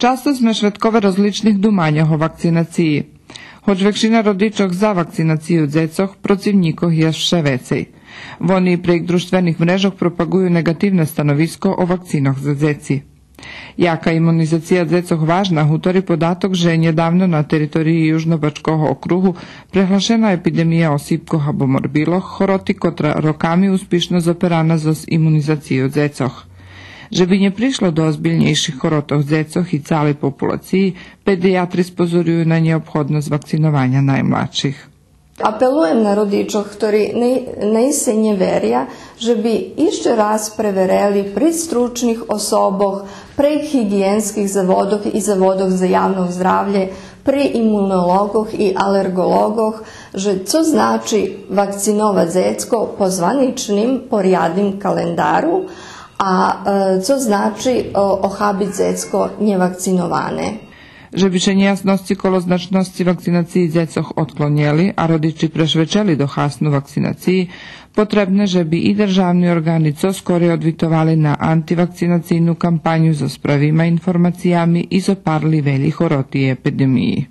Часто sme svetkové rozličných dumáňoch o vakcinácii. Hoď väčšina rodičok za vakcináciu decoch, protivníkoch je vše vecej. Вони prek društvenih mrežoh propaguju negativne stanovisko o vakcinoh za djeci. Jaka imunizacija djecoh važna, hutori podatok, že je njedavno na teritoriji Južnobačkog okruhu prehlašena epidemija osipkoha bomorbilo, horoti kotra rokami uspišno zoperana zos imunizaciju djecoh. By neprišlo do ozbiljnejších chorotov dzecoch i celej populaciji, pediatri spozoruju na neophodnosť vakcinovanja najmladších. Apelujem na rodičov, ktorí nejse neveria, že by ešte raz prevereli pri stručných osoboch, pri hygijenských zavodoch i zavodoch za javno zdravlje, pri imunologoch i alergologoch, že co znači vakcinovať zecko po zvaničnim poriadnim kalendaru, a e, co znači ohabit zecko nevakcinovane. Żeby się niejasności kolo znaczności wakcynacji dzecoch odklonieli, a rodzici prešvečeli do hasnu vakcinaciji, potrebne, żeby i državni organi co skore odvitovali na antivakcinacijnu kampanju za spravima informacijami i zoparli veli horoti epidemiji.